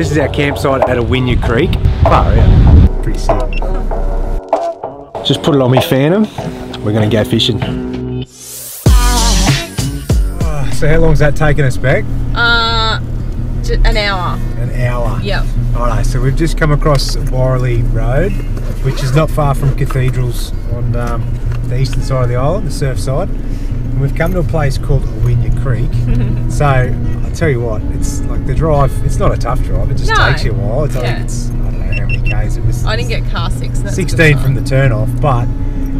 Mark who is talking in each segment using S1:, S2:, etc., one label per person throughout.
S1: This is our campsite at Awinya Creek. Far out. Pretty sick. Just put it on me Phantom. We're gonna go fishing. Oh, so how long's that taking us back?
S2: Uh, an hour.
S1: An hour.
S2: Yep.
S1: Alright, so we've just come across Woralie Road, which is not far from cathedrals on um, the eastern side of the island, the surf side. And we've come to a place called Awinya Creek. so I'll tell you what, it's like the drive, it's not a tough drive, it just
S2: No.
S1: takes you a while. It's, I
S2: Yeah.
S1: think it's, I don't know how many Ks it was.
S2: I didn't get car six. so That's a good
S1: 16 from the turn off, but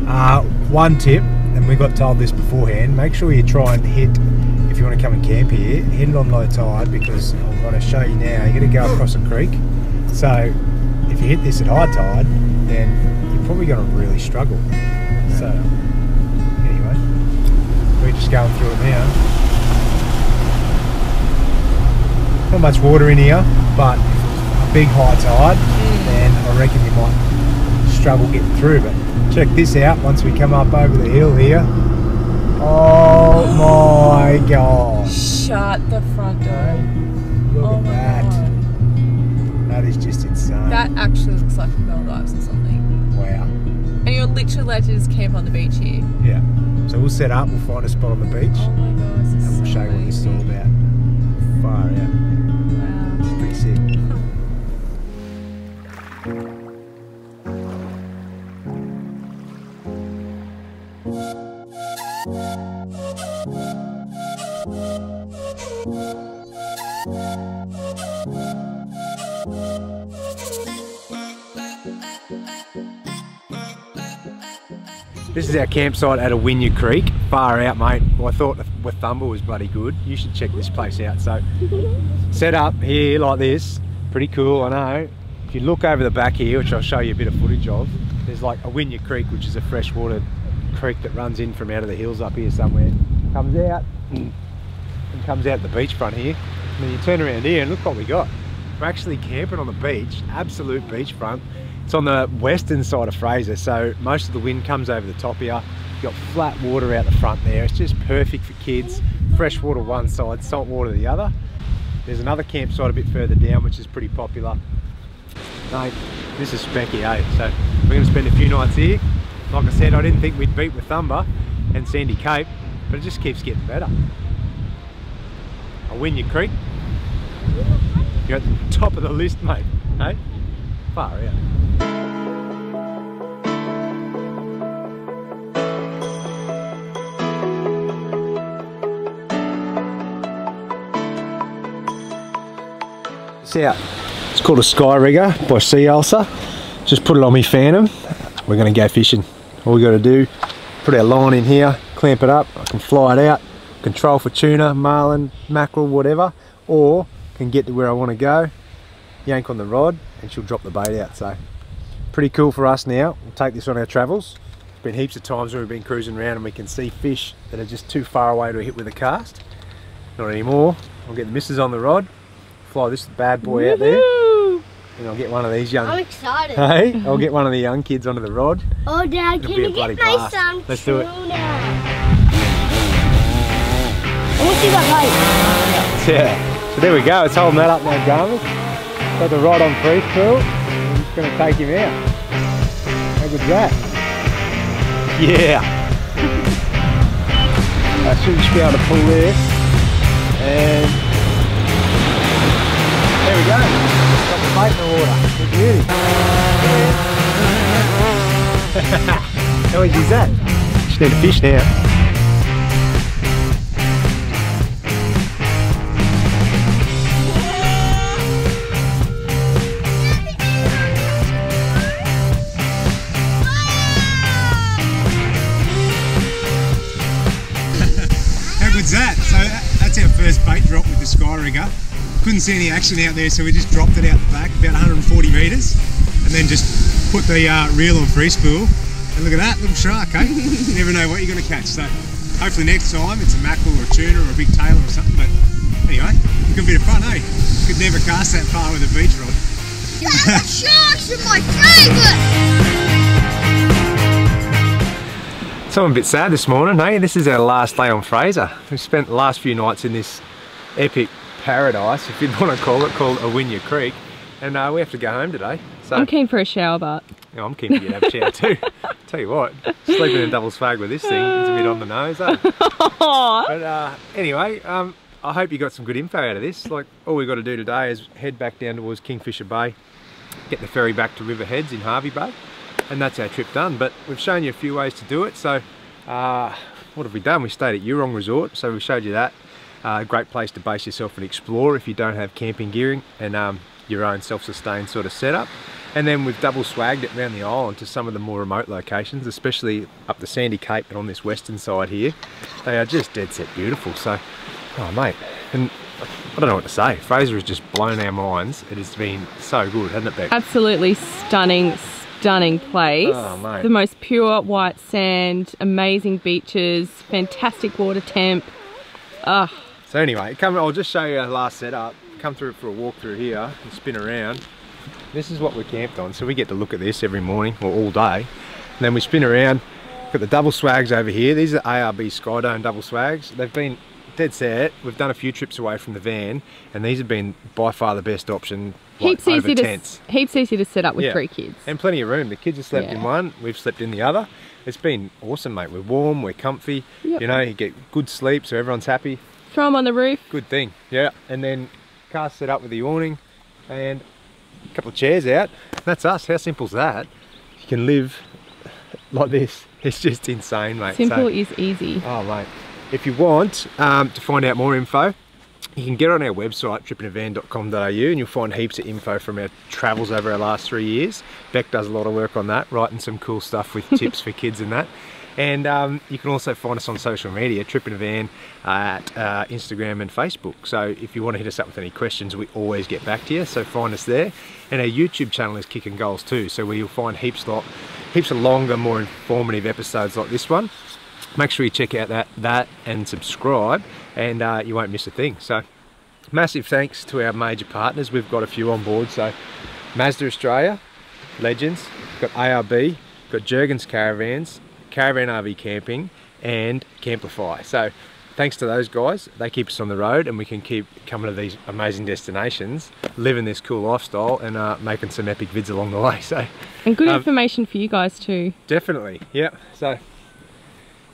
S1: uh, one tip, and we got told this beforehand, make sure you try and hit, if you want to come and camp here, hit it on low tide because I'm going to show you now, you're going to go across a creek. So if you hit this at high tide, then you're probably going to really struggle. So anyway, we're just going through it now. Not much water in here, but a big high tide, mm. then I reckon you might struggle getting through. But check this out once we come up over the hill here. Oh my gosh.
S2: Shut the front door.
S1: Look
S2: oh
S1: at
S2: my
S1: that.
S2: god.
S1: That is just insane.
S2: That actually looks like a Maldives or something.
S1: wow.
S2: And you're literally allowed to just camp on the beach here.
S1: Yeah. So we'll set up, we'll find a spot on the beach,
S2: Oh my god,
S1: and we'll
S2: so
S1: show you what this is all about. Far out. This is our campsite at Awinya Creek. Far out, mate. Well, I thought Wathumba was bloody good. You should check this place out. So, set up here like this. Pretty cool, I know. If you look over the back here, which I'll show you a bit of footage of, there's like Awinya Creek, which is a freshwater creek that runs in from out of the hills up here somewhere. Comes out and and comes out the beachfront here. And then you turn around here and look what we got. We're actually camping on the beach, absolute beachfront. It's on the western side of Fraser, so most of the wind comes over the top here. You've got flat water out the front there. It's just perfect for kids. Fresh water one side, salt water the other. There's another campsite a bit further down, which is pretty popular. Mate, this is specky, eh? So we're to spend a few nights here. Like I said, I didn't think we'd beat Wathumba and Sandy Cape, but it just keeps getting better. Awinya Creek. You're at the top of the list, mate. Hey? Far out. It's out. It's called a Sky Rigger by Sea Ulcer. Just put it on me Phantom. We're gonna go fishing. All we gotta do, put our line in here, clamp it up, I can fly it out, control for tuna, marlin, mackerel, whatever, or can get to where I wanna go, yank on the rod, and she'll drop the bait out. So, pretty cool for us now. We'll take this on our travels. There's been heaps of times where we've been cruising around and we can see fish that are just too far away to hit with a cast. Not anymore. I'll get the missus on the rod, fly this bad boy out there, and I'll get one of these young
S3: I'm excited.
S1: Hey, I'll get one of the young kids onto the rod.
S3: Oh, Dad,
S1: It'll
S3: can you get my
S1: blast.
S3: son
S1: Let's do it.
S3: tuna?
S1: Yeah. So there we go. It's holding that up now, Garmin. Got the rod on free spool. I'm just going to take him out. How good's that? Yeah. I should just be able to pull this, And there we go. Got the bait in the water. Good beauty. How easy is that? Just need a fish now. First bait drop with the Sky Rigger. Couldn't see any action out there, so we just dropped it out the back, about 140 metres, and then just put the uh, reel on free spool. And look at that, little shark, eh? you never know what you're going to catch. So hopefully next time it's a mackerel or a tuna or a big tailor or something. But anyway, it could be a fun, eh? Could never cast that far with a beach rod.
S3: Sharks are my favourite!
S1: So I'm a bit sad this morning, hey? This is our last day on Fraser. We've spent the last few nights in this epic paradise, if you'd want to call it, called Awinya Creek. And uh, we have to go home today. So
S2: I'm keen for a shower, but
S1: Yeah, I'm keen to get have a shower too. Tell you what, sleeping in double swag with this thing is a bit on the nose. Eh? But uh, anyway, um, I hope you got some good info out of this. Like all we've got to do today is head back down towards Kingfisher Bay, get the ferry back to River Heads in Hervey Bay, and that's our trip done. But we've shown you a few ways to do it. So uh, what have we done? We stayed at Eurong Resort, so we showed you that. Uh, great place to base yourself and explore if you don't have camping gearing and um, your own self-sustained sort of setup. And then we've double swagged it around the island to some of the more remote locations, especially up the Sandy Cape and on this western side here. They are just dead set beautiful. So, oh mate, and I don't know what to say. Fraser has just blown our minds. It has been so good, hasn't it, Beck?
S2: absolutely stunning, stunning place.
S1: Oh.
S2: The most pure white sand, amazing beaches, fantastic water temp. Ah,
S1: So anyway, come. I'll just show you our last setup. Come through for a walk through here and spin around. This is what we're camped on, so we get to look at this every morning or all day. And then we spin around. Got the double swags over here. These are ARB Skydome double swags. They've been dead set. We've done a few trips away from the van, and these have been by far the best option. Like,
S2: heaps easy to heaps easy to set up with
S1: Yeah.
S2: three kids.
S1: And plenty of room. The kids have slept in one, we've slept in the other. It's been awesome, mate. We're warm, we're comfy.
S2: Yep.
S1: You know, you get good sleep, so everyone's happy.
S2: Throw them on the roof.
S1: Good thing, yeah. And then car set up with the awning and a couple of chairs out. That's us. How simple's that? You can live like this. It's just insane, mate. So-
S2: Simple is easy.
S1: Oh, mate. If you want um, to find out more info, you can get on our website, trippinavan.com.au, and you'll find heaps of info from our travels over our last three years. Beck does a lot of work on that, writing some cool stuff with tips for kids and that. And um, you can also find us on social media, Trip in a Van, at uh, Instagram and Facebook. So if you want to hit us up with any questions, we always get back to you. So find us there. And our YouTube channel is Kicking Goals too. So where you'll find heaps, lot, heaps of longer, more informative episodes like this one make sure you check out that that and subscribe and uh, you won't miss a thing. So massive thanks to our major partners. We've got a few on board. So Mazda Australia legends got ARB got Jurgens caravans caravan RV camping and Camplify. So thanks to those guys. They keep us on the road and we can keep coming to these amazing destinations living this cool lifestyle and uh, making some epic vids along the way. So
S2: And good
S1: um,
S2: information for you guys too.
S1: Definitely, yeah. So,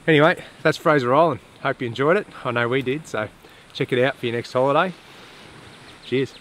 S1: anyway, that's Fraser Island. Hope you enjoyed it. I know we did. So, check it out for your next holiday. Cheers.